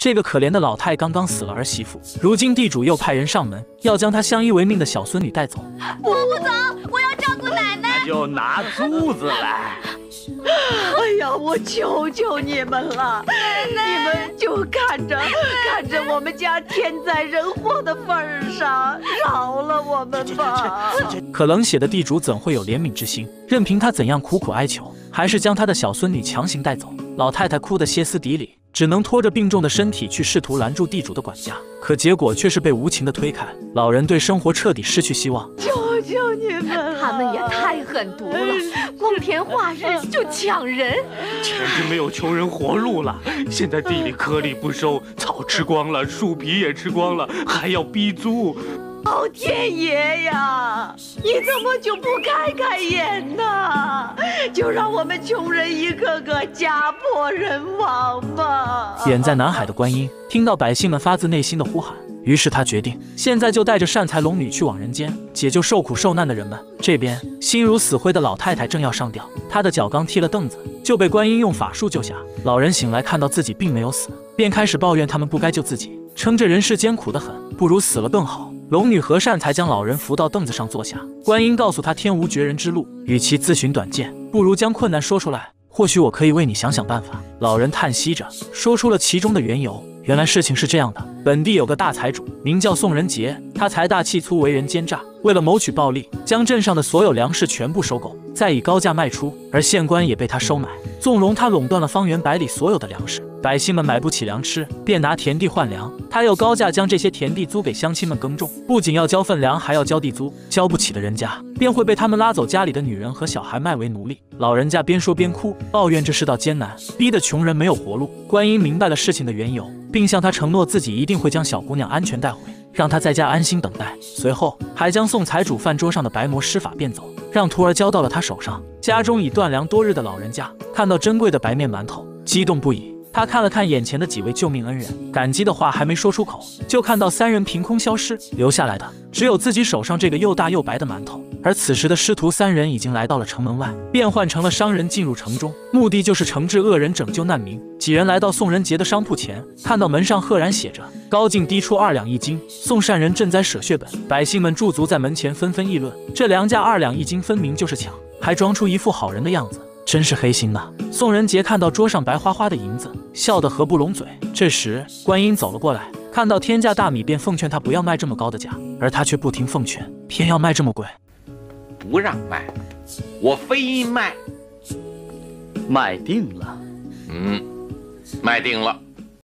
这个可怜的老太刚刚死了儿媳妇，如今地主又派人上门，要将她相依为命的小孙女带走。我不走，我要照顾奶奶。那就拿珠子来。哎呀，我求求你们了，你们就看着看着我们家天灾人祸的份儿上，饶了我们吧。可冷血的地主怎会有怜悯之心？任凭他怎样苦苦哀求，还是将他的小孙女强行带走。老太太哭得歇斯底里，只能拖着病重的身体去试图拦住地主的管家，可结果却是被无情的推开。老人对生活彻底失去希望。求求你们，他们也太狠毒了，光天化日就抢人，简直没有穷人活路了。现在地里颗粒不收，草吃光了，树皮也吃光了，还要逼租。老天爷呀，你怎么就不开开眼呢？就让我们穷人一个个家破人亡吧！远在南海的观音听到百姓们发自内心的呼喊，于是他决定现在就带着善财龙女去往人间解救受苦受难的人们。这边心如死灰的老太太正要上吊，她的脚刚踢了凳子，就被观音用法术救下。老人醒来看到自己并没有死，便开始抱怨他们不该救自己，称这人世艰苦得很，不如死了更好。龙女和善才将老人扶到凳子上坐下。观音告诉他：“天无绝人之路，与其自寻短见，不如将困难说出来，或许我可以为你想想办法。”老人叹息着说出了其中的缘由。原来事情是这样的：本地有个大财主，名叫宋仁杰，他财大气粗，为人奸诈，为了谋取暴利，将镇上的所有粮食全部收购，再以高价卖出，而县官也被他收买，纵容他垄断了方圆百里所有的粮食。百姓们买不起粮吃，便拿田地换粮。他又高价将这些田地租给乡亲们耕种，不仅要交份粮，还要交地租。交不起的人家，便会被他们拉走家里的女人和小孩卖为奴隶。老人家边说边哭，抱怨这世道艰难，逼得穷人没有活路。观音明白了事情的缘由，并向他承诺自己一定会将小姑娘安全带回，让他在家安心等待。随后，还将送财主饭桌上的白魔施法变走，让徒儿交到了他手上。家中已断粮多日的老人家，看到珍贵的白面馒头，激动不已。他看了看眼前的几位救命恩人，感激的话还没说出口，就看到三人凭空消失，留下来的只有自己手上这个又大又白的馒头。而此时的师徒三人已经来到了城门外，变换成了商人进入城中，目的就是惩治恶人，拯救难民。几人来到宋仁杰的商铺前，看到门上赫然写着“高进低出二两一斤”，宋善人赈灾舍血本。百姓们驻足在门前，纷纷议论：这粮价二两一斤，分明就是抢，还装出一副好人的样子。真是黑心呐！宋仁杰看到桌上白花花的银子，笑得合不拢嘴。这时，观音走了过来，看到天价大米，便奉劝他不要卖这么高的价，而他却不听奉劝，偏要卖这么贵。不让卖，我非卖。卖定了。嗯，卖定了。